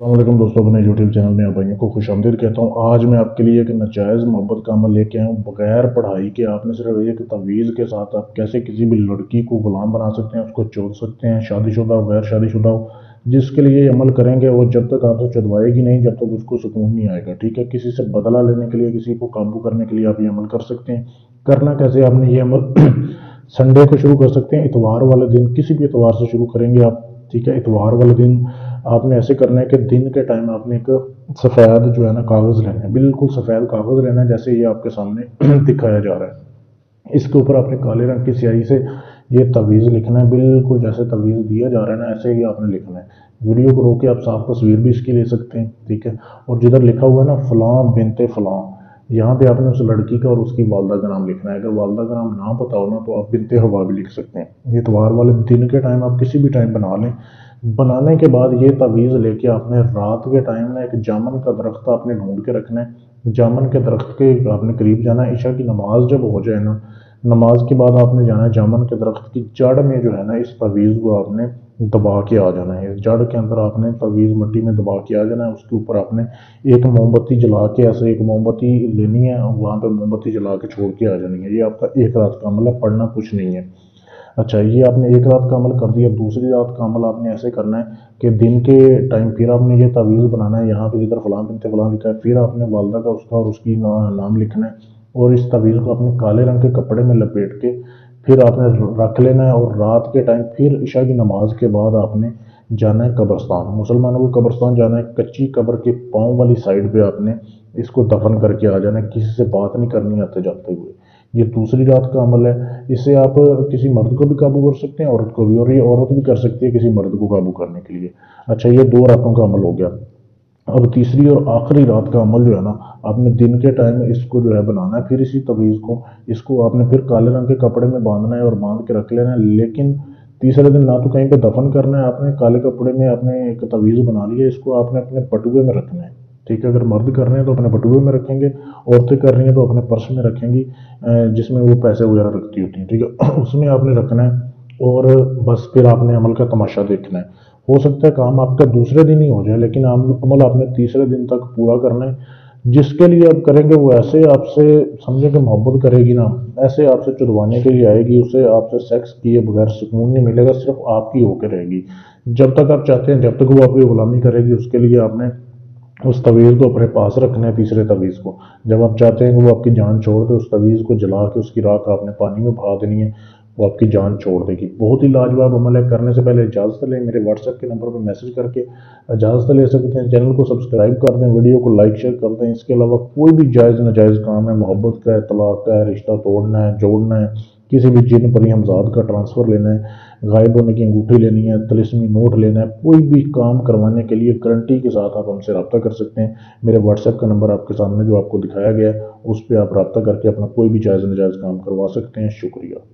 السلام علیکم دوستوں اپنے یوٹیوب چینل میں آپ بھائیوں کو خوش آمدید کہتا ہوں۔ آج میں آپ کے لیے ایک ناجائز محبت کا عمل لے کے آیا ہوں۔ بغیر پڑھائی کے آپ نے صرف ایک تویز کے ساتھ آپ کیسے کسی بھی لڑکی کو غلام بنا سکتے ہیں، اس کو چود سکتے ہیں، شادی شدہ ہو غیر شادی شدہ ہو، جس کے لیے یہ عمل کریں گے، وہ جب تک آپ سے چدوائے گی نہیں، جب تک اس کو سکون نہیں آئے گا، ٹھیک ہے؟ کسی سے بدلہ لینے کے لیے، کسی کو قابو کرنے کے لیے آپ یہ عمل کر سکتے ہیں۔ کرنا کیسے آپ نے یہ عمل؟ سنڈے کو شروع کر سکتے ہیں، اتوار والے دن، کسی بھی اتوار سے شروع کریں گے آپ، ٹھیک ہے؟ اتوار والے دن آپ نے ایسے کرنا ہے کہ دن کے ٹائم آپ نے ایک سفید جو ہے نا کاغذ لینا ہے، بالکل سفید کاغذ لینا ہے، جیسے یہ آپ کے سامنے دکھایا جا رہا ہے۔ اس کے اوپر آپ نے کالے رنگ کی سیاہی سے یہ تویز لکھنا ہے، بالکل جیسے تویز دیا جا رہا ہے نا، ایسے ہی آپ نے لکھنا ہے۔ ویڈیو کو روک کے آپ صاف تصویر بھی اس کی لے سکتے ہیں، ٹھیک ہے۔ اور جدھر لکھا ہوا ہے نا، فلاں بنت فلاں، یہاں پہ آپ نے اس لڑکی کا اور اس کی والدہ کا نام لکھنا ہے۔ اگر والدہ کا نام نہ پتا ہو نا، تو آپ بنت ہوا بھی لکھ سکتے ہیں۔ یہ اتوار والے دن کے ٹائم آپ کسی بھی ٹائم بنا لیں۔ بنانے کے بعد یہ تعویذ لے کے آپ نے رات کے ٹائم میں ایک جامن کا درخت آپ نے ڈھونڈ کے رکھنا ہے۔ جامن کے درخت کے آپ نے قریب جانا ہے۔ عشاء کی نماز جب ہو جائے نا، نماز کے بعد آپ نے جانا ہے جامن کے درخت کی جڑ میں جو ہے نا، اس تعویذ کو آپ نے دبا کے آ جانا ہے۔ جڑ کے اندر آپ نے تعویذ مٹی میں دبا کے آ جانا ہے۔ اس کے اوپر آپ نے ایک موم بتی جلا کے، ایسے ایک موم بتی لینی ہے، وہاں پہ موم بتی جلا کے چھوڑ کے آ جانی ہے۔ یہ آپ کا ایک رات کا عمل ہے، پڑھنا کچھ نہیں ہے۔ اچھا یہ آپ نے ایک رات کا عمل کر دیا دوسری رات کا عمل آپ نے ایسے کرنا ہے کہ دن کے ٹائم پھر آپ نے یہ تعویذ بنانا ہے، یہاں پہ جدھر فلاں بنتے فلاں لکھا ہے، پھر آپ نے والدہ کا اس کا اور اس کی نام لکھنا ہے اور اس تعویذ کو اپنے کالے رنگ کے کپڑے میں لپیٹ کے پھر آپ نے رکھ لینا ہے اور رات کے ٹائم پھر عشاء کی نماز کے بعد آپ نے جانا ہے قبرستان۔ مسلمانوں کو قبرستان جانا ہے، کچی قبر کے پاؤں والی سائڈ پہ آپ نے اس کو دفن کر کے آ جانا ہے، کسی سے بات نہیں کرنی آتے جاتے ہوئے۔ یہ دوسری رات کا عمل ہے اس سے آپ کسی مرد کو بھی قابو کر سکتے ہیں، عورت کو بھی، اور یہ عورت بھی کر سکتی ہے کسی مرد کو قابو کرنے کے لیے۔ اچھا یہ دو راتوں کا عمل ہو گیا۔ اب تیسری اور آخری رات کا عمل جو ہے نا، آپ نے دن کے ٹائم میں اس کو جو ہے بنانا ہے، پھر اسی تویز کو، اس کو آپ نے پھر کالے رنگ کے کپڑے میں باندھنا ہے اور باندھ کے رکھ لینا ہے۔ لیکن تیسرے دن نہ تو کہیں پہ دفن کرنا ہے، آپ نے کالے کپڑے میں آپ نے ایک تویز بنا لیا اس کو آپ نے اپنے پٹوے میں رکھنا ہے۔ ٹھیک ہے، اگر مرد کر رہے ہیں تو اپنے بٹوے میں رکھیں گے، عورتیں کر رہی ہیں تو اپنے پرس میں رکھیں گی جس میں وہ پیسے وغیرہ رکھتی ہوتی ہیں، ٹھیک ہے۔ اس میں آپ نے رکھنا ہے اور بس پھر آپ نے عمل کا تماشا دیکھنا ہے۔ ہو سکتا ہے کام آپ کا دوسرے دن ہی ہو جائے، لیکن عمل آپ نے تیسرے دن تک پورا کرنا ہے۔ جس کے لیے آپ کریں گے وہ ایسے آپ سے سمجھے کہ محبت کرے گی نا، ایسے آپ سے چدوانے کے لیے آئے گی، اسے آپ سے سیکس کیے بغیر سکون نہیں ملے گا، صرف آپ کی ہو کے رہے گی۔ جب تک آپ چاہتے ہیں، جب تک وہ آپ کی غلامی کرے گی، اس کے لیے آپ نے اس طویز کو اپنے پاس رکھنا ہے تیسرے طویز کو۔ جب آپ چاہتے ہیں کہ وہ آپ کی جان چھوڑ دے، اس طویز کو جلا کے اس کی راکھ آپ نے پانی میں بھا دینی ہے، وہ آپ کی جان چھوڑ دے گی۔ بہت ہی لاجواب عمل ہے۔ کرنے سے پہلے اجازت لیں، میرے واٹس ایپ کے نمبر پہ میسج کر کے اجازت لے سکتے ہیں۔ چینل کو سبسکرائب کر دیں ویڈیو کو لائک شیئر کر دیں۔ اس کے علاوہ کوئی بھی جائز ناجائز کام ہے، محبت کا ہے، طلاق کا ہے، رشتہ توڑنا ہے، جوڑنا ہے کسی بھی جن پر ہمزاد کا ٹرانسفر لینا ہے، غائب ہونے کی انگوٹھی لینی ہے، تلسمی نوٹ لینا ہے، کوئی بھی کام کروانے کے لیے گارنٹی کے ساتھ آپ ہم سے رابطہ کر سکتے ہیں۔ میرے واٹس ایپ کا نمبر آپ کے سامنے جو آپ کو دکھایا گیا ہے، اس پہ آپ رابطہ کر کے اپنا کوئی بھی جائز نجائز کام کروا سکتے ہیں۔ شکریہ۔